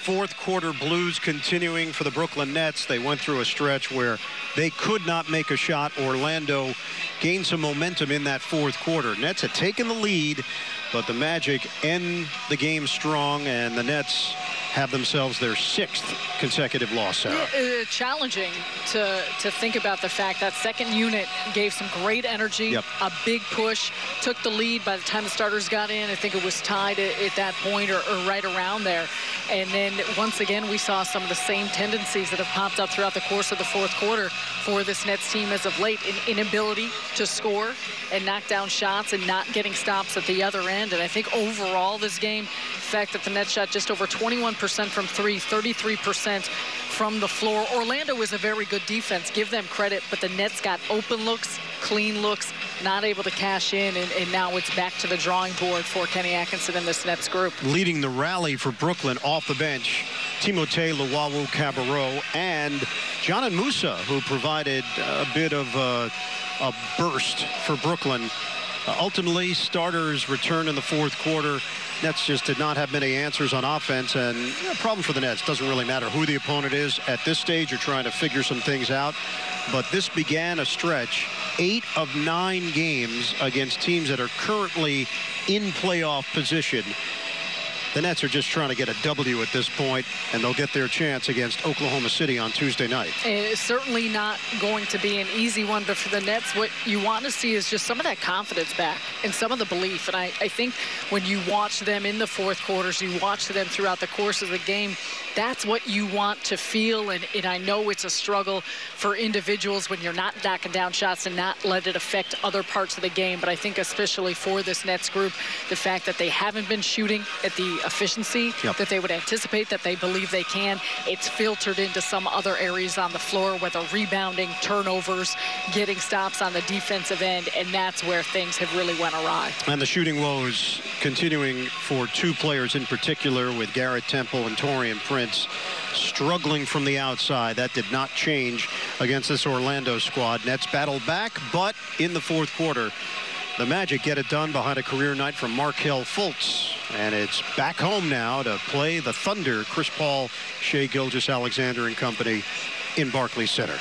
fourth quarter blues continuing for the Brooklyn Nets. They went through a stretch where they could not make a shot. Orlando gained some momentum in that fourth quarter. Nets had taken the lead, but the Magic end the game strong, and the Nets have themselves their sixth consecutive loss, Sarah. Uh, challenging to, to think about the fact that second unit gave some great energy, yep. a big push, took the lead by the time the starters got in. I think it was tied at, at that point or, or, right around there. And then once again, we saw some of the same tendencies that have popped up throughout the course of the fourth quarter for this Nets team as of late. An inability to score and knock down shots and not getting stops at the other end. And I think overall this game, the fact that the Nets shot just over 21 percent from three, 33% from the floor. Orlando is a very good defense. Give them credit, but the Nets got open looks, clean looks, not able to cash in, and, and now it's back to the drawing board for Kenny Atkinson and this Nets group. Leading the rally for Brooklyn off the bench, Timothé Luwawu-Cabarrot and Dzanan Musa, who provided a bit of a, a burst for Brooklyn. Uh, ultimately, starters return in the fourth quarter. Nets just did not have many answers on offense, and you know, problem for the Nets. Doesn't really matter who the opponent is. At this stage, you're trying to figure some things out. But this began a stretch, eight of nine games against teams that are currently in playoff position the Nets are just trying to get a W at this point, and they'll get their chance against Oklahoma City on Tuesday night. It's certainly not going to be an easy one, but for the Nets, what you want to see is just some of that confidence back and some of the belief. And I, I think when you watch them in the fourth quarters, you watch them throughout the course of the game, that's what you want to feel. And, and I know it's a struggle for individuals when you're not knocking down shots and not let it affect other parts of the game. But I think especially for this Nets group, the fact that they haven't been shooting at the efficiency yep. that they would anticipate, that they believe they can. It's filtered into some other areas on the floor, whether rebounding, turnovers, getting stops on the defensive end, and that's where things have really went awry. And the shooting woes continuing for two players in particular with Garrett Temple and Taurean Prince struggling from the outside. That did not change against this Orlando squad. Nets battled back, but in the fourth quarter, the Magic get it done behind a career night from Markelle Fultz. And it's back home now to play the Thunder, Chris Paul, Shai Gilgeous-Alexander and company in Barclays Center.